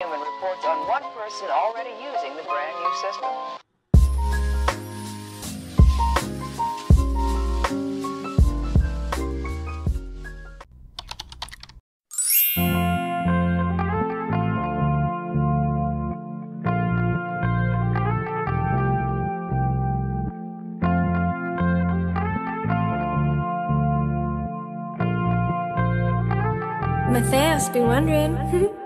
Human reports on one person already using the brand new system. Matthias been wondering.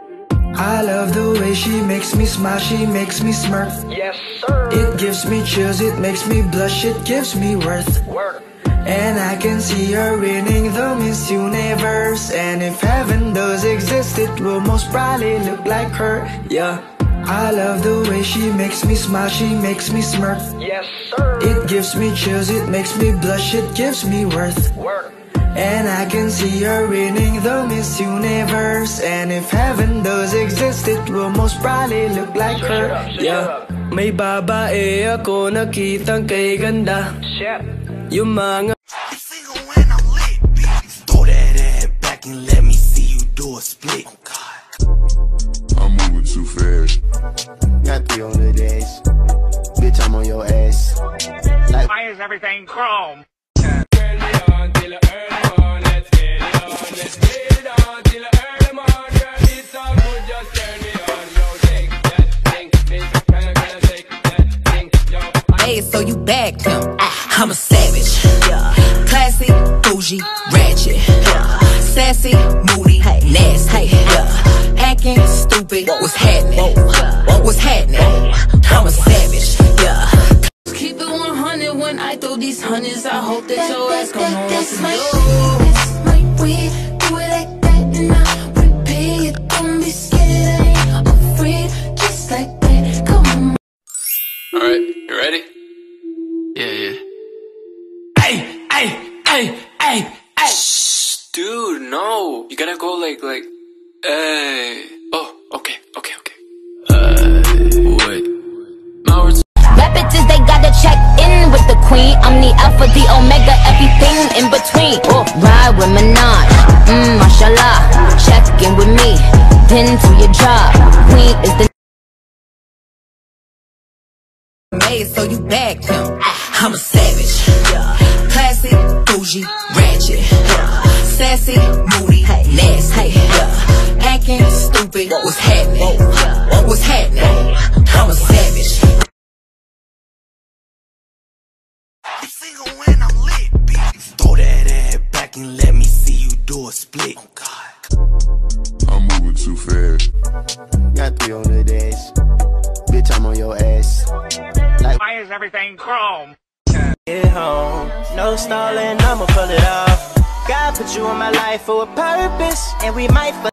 I love the way she makes me smile, she makes me smirk. Yes, sir. It gives me chills, it makes me blush, it gives me worth. Work. And I can see her winning the Miss Universe. And if heaven does exist, it will most probably look like her. Yeah. I love the way she makes me smile, she makes me smirk. Yes, sir. It gives me chills, it makes me blush, it gives me worth. Work. And I can see her winning the Miss Universe And if heaven does exist, it will most probably look like her Yeah May babae ako nakitang kay ganda Shit. Yung mga single when I'm lit. Throw that ass back and let me see you do a split. Oh God. I'm moving too fast. Got three on the days. Bitch, I'm on your ass. Why is everything chrome? Hey, so you bagged him. I'm a savage. Yeah. Classy, bougie, ratchet. Yeah. Sassy, moody, nasty. Yeah. Acting stupid. What's happening? What's happening? I'm a savage. Yeah. Keep it 100 when I throw these hundreds. I hope that your ass gon' know what That's to my, do. Dude, no. You gotta go like, like, hey. Oh, okay, okay, okay. Uh, wait. My words. Rap bitches, they gotta check in with the queen. I'm the alpha, the omega, everything in between. Oh, ride with Minaj, mmm, mashallah. Check in with me, then to your job. Queen is the Made so you bagged him. I'm a savage. classic, bougie, ratchet. Sassy, moody, nasty. Yeah, Acting stupid. What's happening? What's happening? I'm a savage. I'm single when I'm lit, bitch. Throw that ass back and let me see you do a split. Oh God. I'm moving too fast. Got three on the days. Bitch, I'm on your ass. Like Why is everything chrome? Get home, no stalling, I'ma pull it off. God put you in my life for a purpose, and we might. F-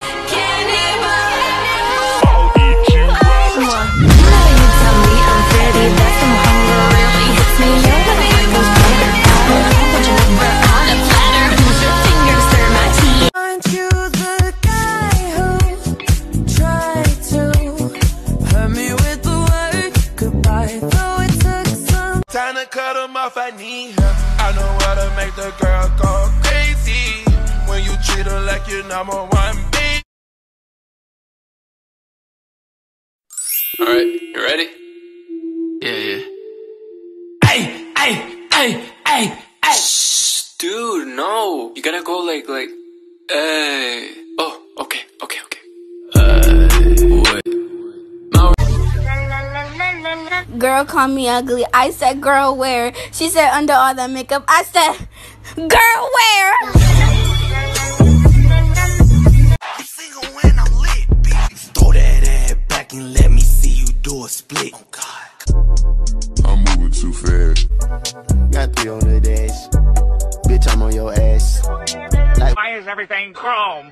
Aren't you the guy who tried to hurt me with the word goodbye? Though it took some Time to cut 'em off, I need her. I know how to make the girl treat her your number one baby. Alright, you ready? Yeah, yeah. Hey, hey, hey, hey, hey! Shh, dude, no. You gotta go like, like, hey. Oh, okay, okay, okay. Uh, wait. Girl called me ugly. I said, girl, where? She said, under all that makeup. I said, girl, where? Split. Oh God. I'm moving too fast. Got three on the days. Bitch, I'm on your ass. Why is everything chrome?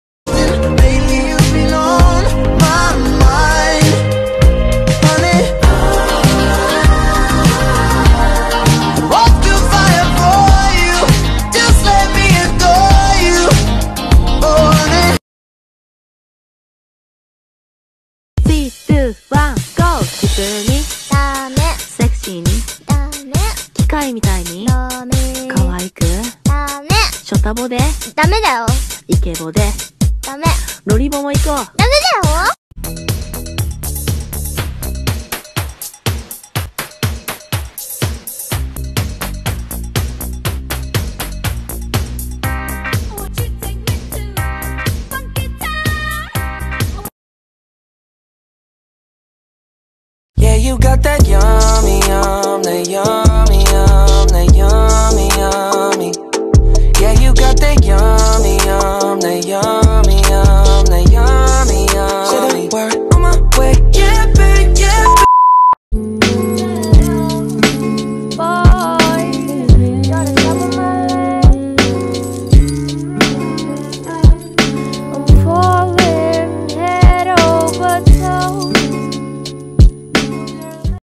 ダメだよ。イケボでダメ。ロリボも行こう。ダメだよ